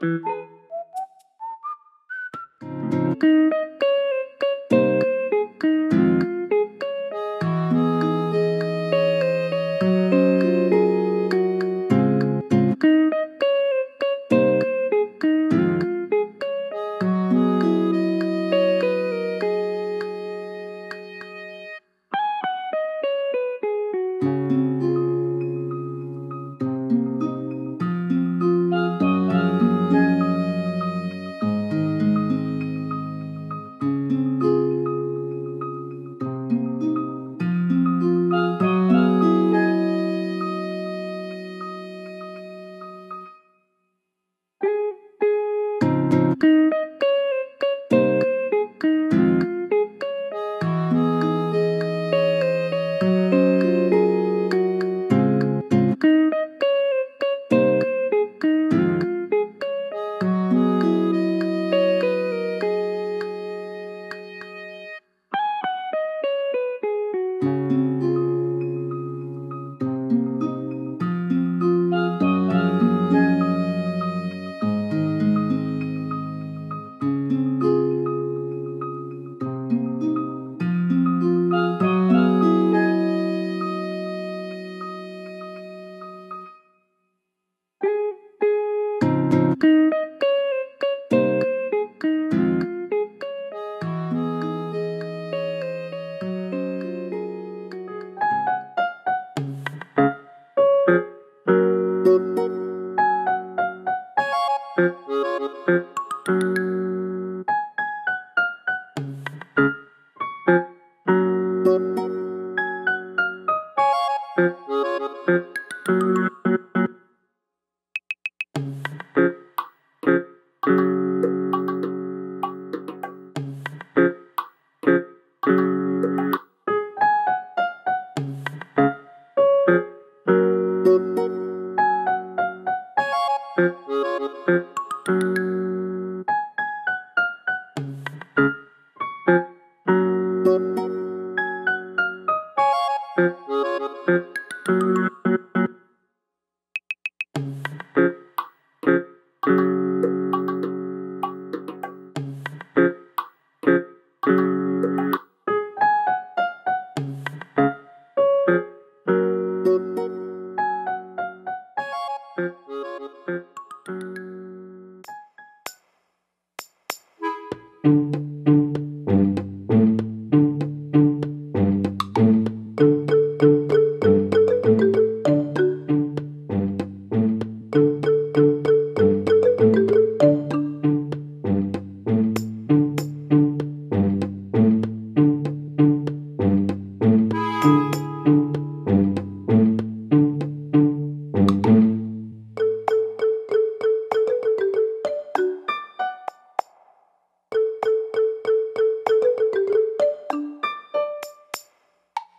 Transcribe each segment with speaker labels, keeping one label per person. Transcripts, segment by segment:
Speaker 1: Thank you.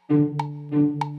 Speaker 1: Música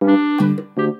Speaker 1: Thank